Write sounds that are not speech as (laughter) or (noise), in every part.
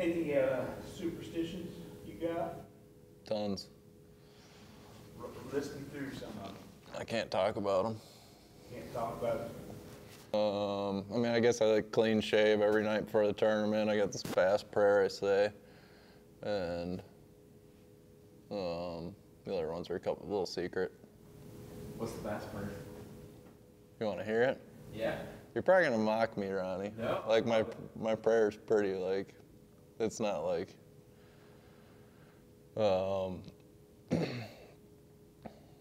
Any uh, superstitions you got? Tons. R- List me through some of them. I can't talk about them. Can't talk about them. Um, I mean, I guess I like clean shave every night before the tournament. I got this bass prayer I say, and um, the other ones are a couple little secret. What's the bass prayer? You want to hear it? Yeah. You're probably gonna mock me, Ronnie. No. Like my my prayer's pretty like, it's not like. Um. (clears throat) all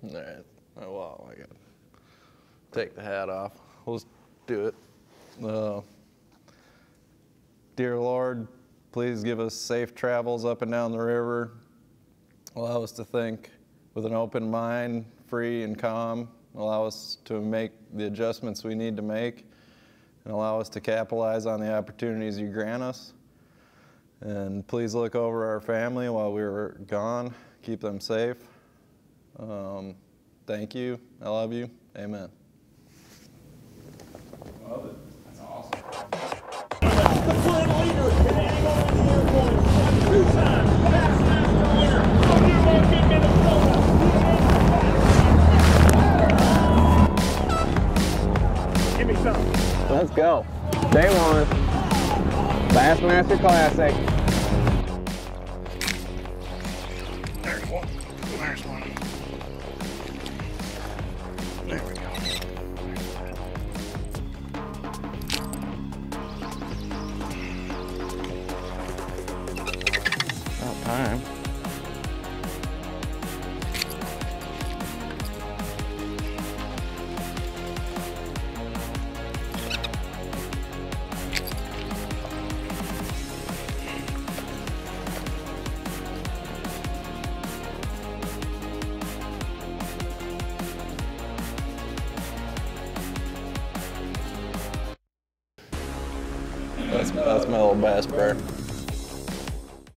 right. Oh. I got take the hat off. Let's do it. Uh, dear Lord, please give us safe travels up and down the river. Allow us to think with an open mind, free and calm. Allow us to make the adjustments we need to make and allow us to capitalize on the opportunities you grant us. And please look over our family while we were gone. Keep them safe. Um, thank you. I love you. Amen. Love it. That's awesome. The current leader in annual Indiana points, two-time Bassmaster winner from Milwaukee, Minnesota. Give me some. Let's go. Day one. Bassmaster Classic. There's one. There we go. About time. That's that's my little bass prayer.